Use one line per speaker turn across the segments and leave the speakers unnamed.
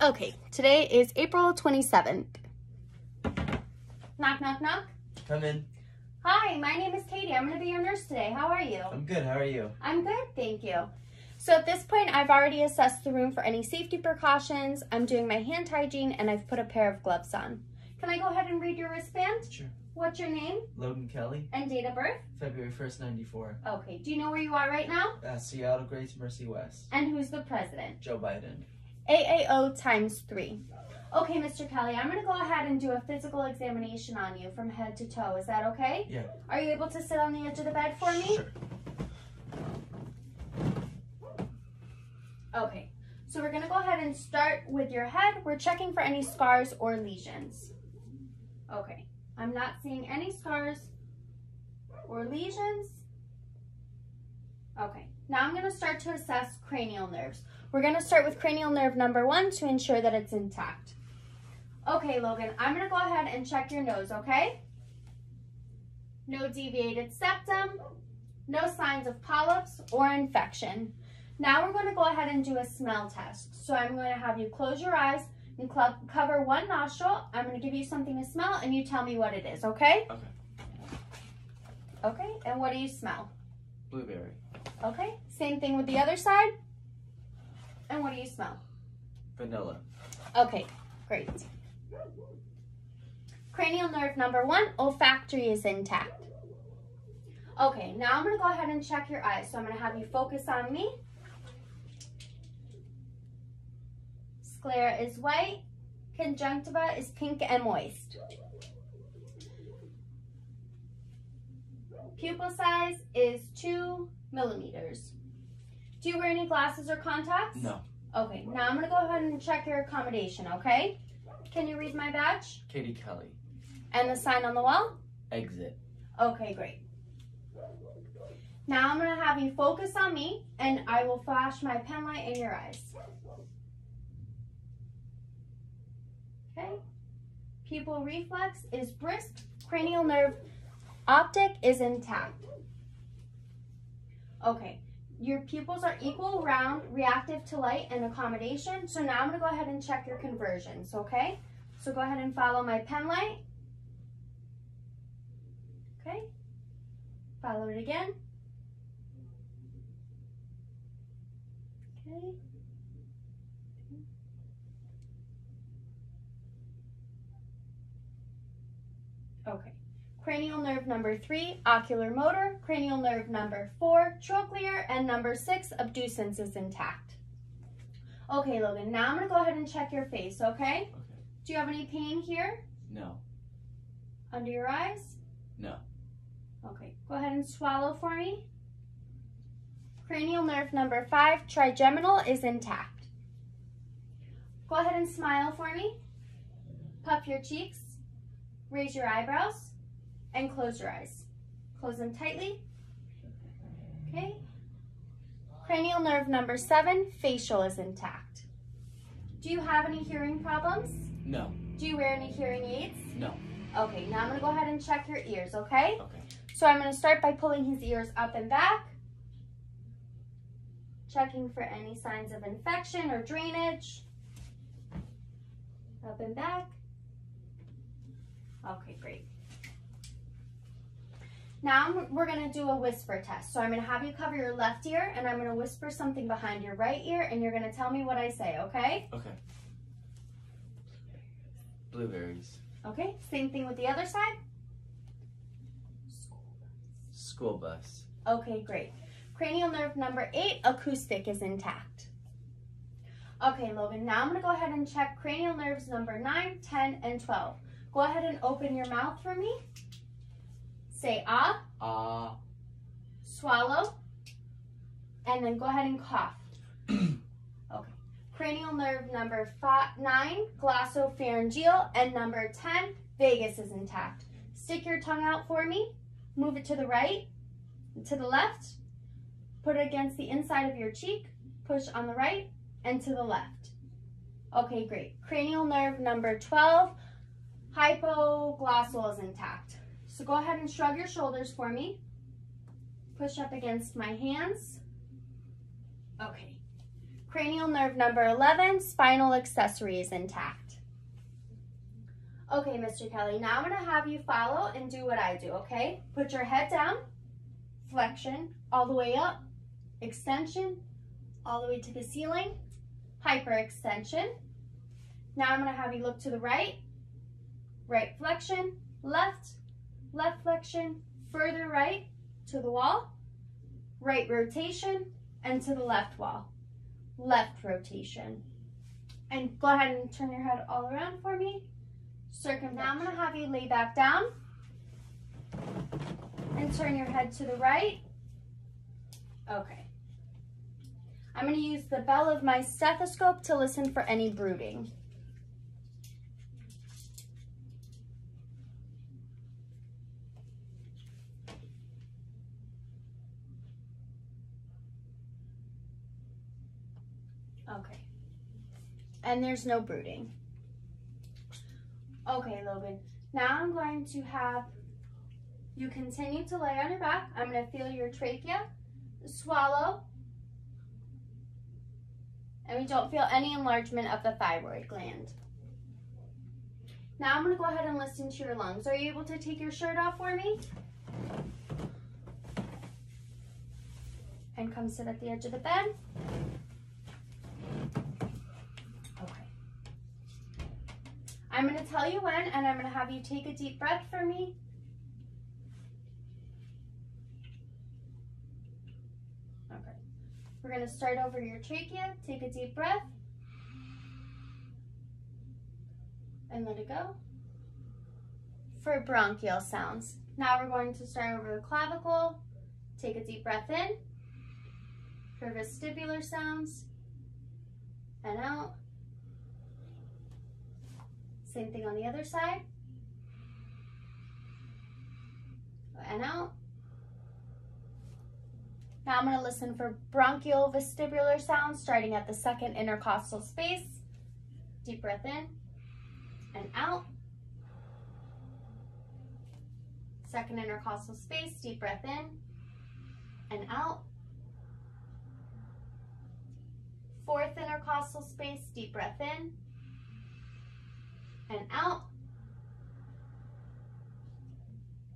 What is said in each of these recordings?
Okay, today is April 27th. Knock, knock, knock.
Come in.
Hi, my name is Katey. I'm going to be your nurse today. How are you?
I'm good. How are you?
I'm good, thank you. So at this point, I've already assessed the room for any safety precautions. I'm doing my hand hygiene and I've put a pair of gloves on. Can I go ahead and read your wristband?
Sure.
What's your name
Logan Kelly,
and date of birth?
February 1st, 94.
Okay, do you know where you are right now?
Uh, Seattle Grace Mercy West.
And who's the president?
Joe Biden.
AAO times three. Okay, Mr. Kelly, I'm going to go ahead and do a physical examination on you from head to toe. Is that okay?
Yeah.
Are you able to sit on the edge of the bed for me?
Sure.
Okay, so we're going to go ahead and start with your head. We're checking for any scars or lesions. Okay, I'm not seeing any scars or lesions. Okay, now I'm going to start to assess cranial nerves. We're going to start with cranial nerve number one to ensure that it's intact. Okay, Logan, I'm going to go ahead and check your nose, okay? No deviated septum, no signs of polyps or infection. Now we're going to go ahead and do a smell test. So I'm going to have you close your eyes and cover one nostril. I'm going to give you something to smell and you tell me what it is, okay?
Okay.
Okay, and what do you smell?
Blueberry.
Okay, same thing with the other side. And what do you smell?
Vanilla.
Okay, great. Cranial nerve number one, olfactory is intact. Okay, now I'm gonna go ahead and check your eyes. So I'm gonna have you focus on me. Sclera is white, conjunctiva is pink and moist. Pupil size is two millimeters. Do you wear any glasses or contacts?
No.
Okay, now I'm gonna go ahead and check your accommodation, okay? Can you read my badge?
Katey Kelly.
And the sign on the wall?
Exit.
Okay, great. Now I'm gonna have you focus on me and I will flash my pen light in your eyes. Okay? Pupil reflex is brisk, cranial nerve optic is intact. Okay, your pupils are equal, round, reactive to light, and accommodation. So now I'm gonna go ahead and check your convergence, okay? So go ahead and follow my pen light. Okay, follow it again. Okay. Okay. Cranial nerve number three, oculomotor. Cranial nerve number four, trochlear. And number six, abducens is intact. Okay, Logan, now I'm gonna go ahead and check your face, okay?
Okay.
Do you have any pain here?
No.
Under your eyes?
No.
Okay, go ahead and swallow for me. Cranial nerve number five, trigeminal, is intact. Go ahead and smile for me. Puff your cheeks, raise your eyebrows, and close your eyes. Close them tightly. Okay. Cranial nerve number seven, facial, is intact. Do you have any hearing problems?
No.
Do you wear any hearing aids?
No.
Okay, now I'm gonna go ahead and check your ears, okay?
Okay.
So I'm gonna start by pulling his ears up and back, checking for any signs of infection or drainage. Up and back. Okay, great. Now we're gonna do a whisper test. So I'm gonna have you cover your left ear and I'm gonna whisper something behind your right ear and you're gonna tell me what I say, okay?
Okay. Blueberries.
Okay, same thing with the other side.
School bus.
Okay, great. Cranial nerve number eight, acoustic is intact. Okay, Logan, now I'm gonna go ahead and check cranial nerves number nine, 10, and 12. Go ahead and open your mouth for me. Say ah,
Ah.
swallow, and then go ahead and cough. okay. Cranial nerve number five, nine, glossopharyngeal, and number 10, vagus is intact. Stick your tongue out for me. Move it to the right, to the left. Put it against the inside of your cheek. Push on the right and to the left. Okay, great. Cranial nerve number 12, hypoglossal is intact. So go ahead and shrug your shoulders for me. Push up against my hands. Okay. Cranial nerve number 11, spinal accessory is intact. Okay, Mr. Kelly, now I'm to have you follow and do what I do, okay? Put your head down, flexion, all the way up, extension, all the way to the ceiling, hyperextension. Now I'm to have you look to the right, right flexion, left, left flexion, further right to the wall, right rotation, and to the left wall, left rotation. And go ahead and turn your head all around for me. Circum. Now I'm to have you lay back down and turn your head to the right. Okay. I'm going to use the bell of my stethoscope to listen for any brooding. Okay. And there's no brooding. Okay, Logan. Now I'm going to have you continue to lay on your back. I'm going to feel your trachea, swallow, and we don't feel any enlargement of the thyroid gland. Now I'm going to go ahead and listen to your lungs. Are you able to take your shirt off for me? And come sit at the edge of the bed. I'm going tell you when, and I'm going to have you take a deep breath for me. Okay. We're going to start over your trachea. Take a deep breath. And let it go. For bronchial sounds. Now we're going to start over the clavicle. Take a deep breath in. For vesicular sounds. And out. Same thing on the other side. And out. Now I'm going to listen for bronchial vesicular sounds starting at the second intercostal space. Deep breath in and out. Second intercostal space, deep breath in and out. Fourth intercostal space, deep breath in and out.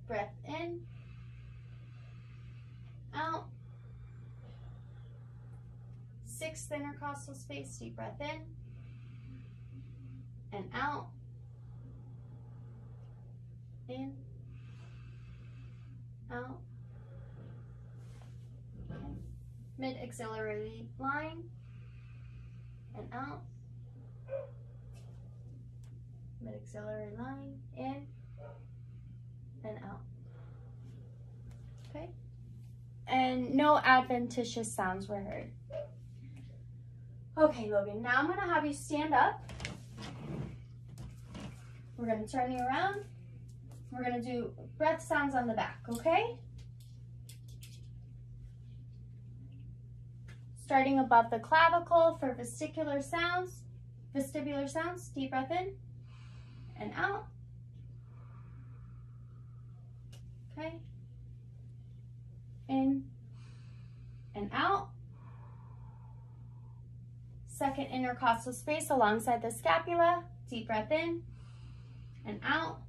Breath in, out. Sixth intercostal space, deep breath in and out. In, out. Mid axillary line and out mid-axillary line, in and out. Okay? And no adventitious sounds were heard. Okay, Logan, now I'm gonna have you stand up. We're gonna turn you around. We're gonna do breath sounds on the back, okay? Starting above the clavicle for vesicular sounds, vesicular sounds, deep breath in and out. Okay. In and out. Second intercostal space alongside the scapula. Deep breath in and out.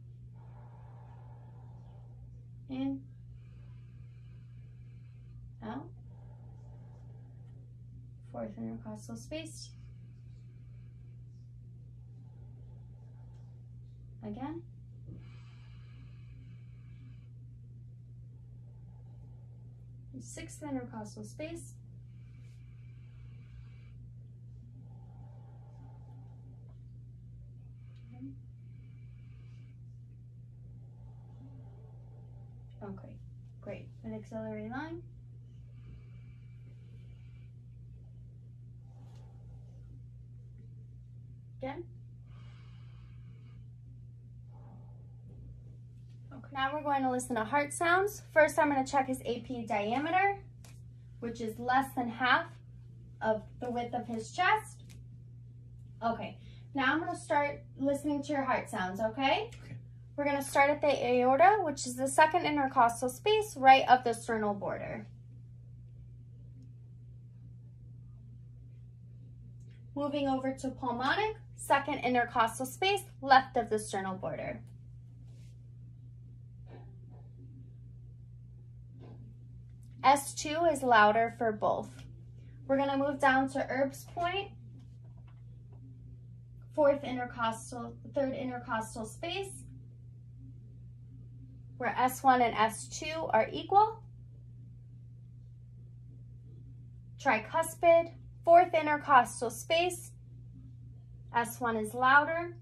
In. Out. Fourth intercostal space. again. Sixth intercostal space. Okay, great. An axillary line. Again. Now we're going to listen to heart sounds. First, I'm going to check his AP diameter, which is less than half of the width of his chest. Okay, now I'm going to start listening to your heart sounds, okay? okay. We're going to start at the aorta, which is the second intercostal space right of the sternal border. Moving over to pulmonic, second intercostal space, left of the sternal border. S2 is louder for both. We're gonna move down to Erb's point, fourth intercostal, third intercostal space, where S1 and S2 are equal. Tricuspid, fourth intercostal space. S1 is louder.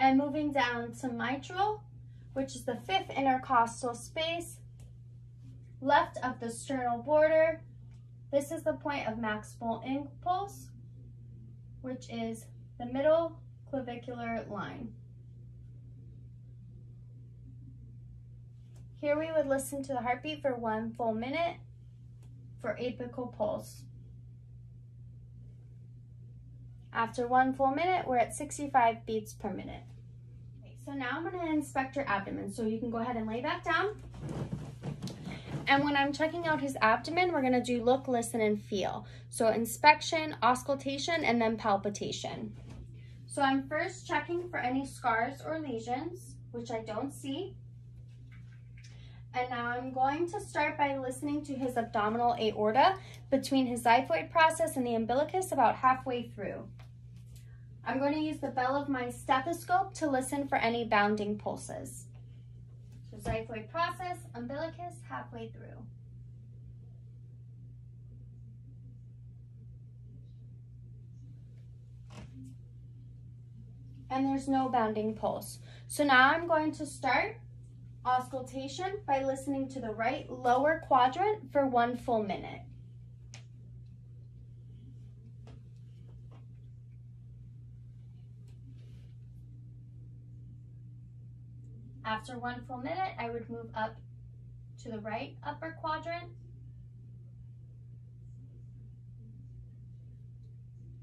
And moving down to mitral, which is the fifth intercostal space, left of the sternal border. This is the point of maximal impulse, which is the middle clavicular line. Here we would listen to the heartbeat for one full minute for apical pulse. After one full minute, we're at 65 beats per minute. So now I'm gonna inspect your abdomen. So you can go ahead and lay back down. And when I'm checking out his abdomen, we're gonna do look, listen, and feel. So inspection, auscultation, and then palpitation. So I'm first checking for any scars or lesions, which I don't see. And now I'm going to start by listening to his abdominal aorta between his xiphoid process and the umbilicus about halfway through. I'm going to use the bell of my stethoscope to listen for any bounding pulses. So xiphoid process, umbilicus, halfway through. And there's no bounding pulse. So now I'm going to start auscultation by listening to the right lower quadrant for one full minute. After one full minute, I would move up to the right upper quadrant,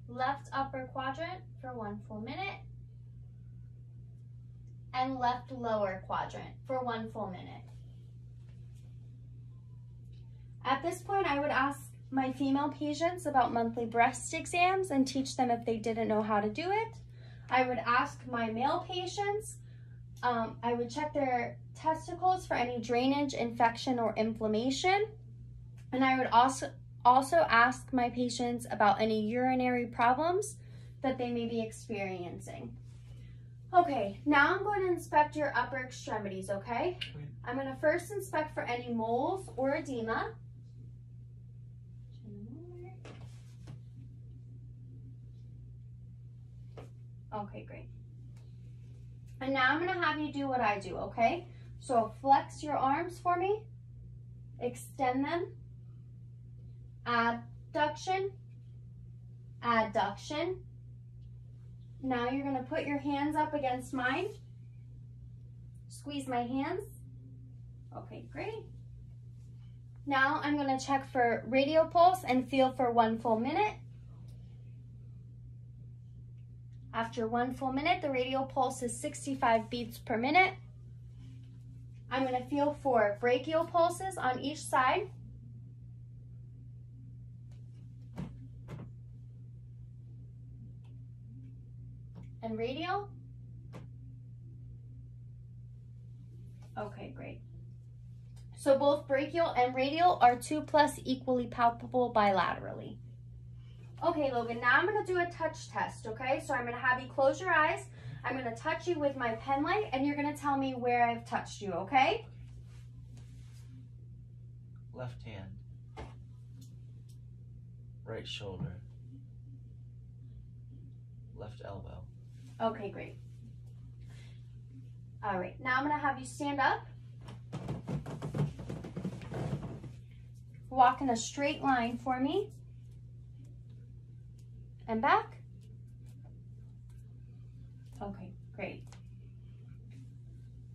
left upper quadrant for one full minute, and left lower quadrant for one full minute. At this point, I would ask my female patients about monthly breast exams and teach them if they didn't know how to do it. I would ask my male patients, um, I would check their testicles for any drainage, infection, or inflammation. And I would also, also ask my patients about any urinary problems that they may be experiencing. Okay, now I'm going to inspect your upper extremities, okay? I'm going to first inspect for any moles or edema. Okay, great. And now I'm going to have you do what I do, okay? So flex your arms for me. Extend them. Abduction. Adduction. Now you're gonna put your hands up against mine. Squeeze my hands. Okay, great. Now I'm gonna check for radial pulse and feel for one full minute. After one full minute, the radial pulse is 65 beats per minute. I'm gonna feel for brachial pulses on each side. and radial? Okay, great. So both brachial and radial are 2 plus equally palpable bilaterally. Okay, Logan, now I'm going to do a touch test, okay? So I'm going to have you close your eyes. I'm going to touch you with my pen light, and you're going to tell me where I've touched you, okay?
Left hand. Right shoulder. Left elbow.
Okay, great. All right, now I'm gonna have you stand up. Walk in a straight line for me. And back. Okay, great.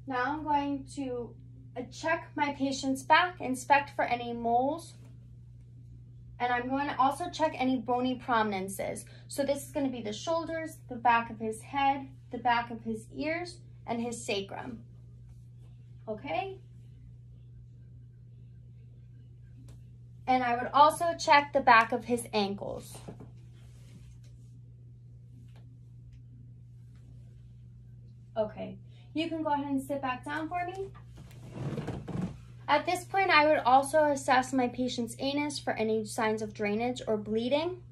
Now I'm going to uh, check my patient's back, inspect for any moles and I'm going to also check any bony prominences. So this is going to be the shoulders, the back of his head, the back of his ears, and his sacrum. Okay? And I would also check the back of his ankles. Okay, you can go ahead and sit back down for me. At this point, I would also assess my patient's anus for any signs of drainage or bleeding.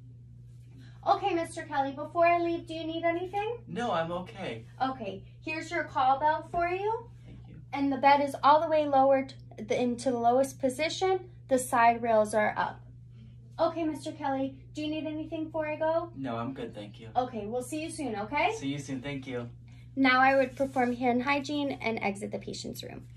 Okay, Mr. Kelly, before I leave, do you need anything?
No, I'm okay.
Okay, here's your call bell for you.
Thank you.
And the bed is all the way lowered into the lowest position. The side rails are up. Okay, Mr. Kelly, do you need anything before I go?
No, I'm good, thank you.
Okay, we'll see you soon, okay?
See you soon, thank you.
Now I would perform hand hygiene and exit the patient's room.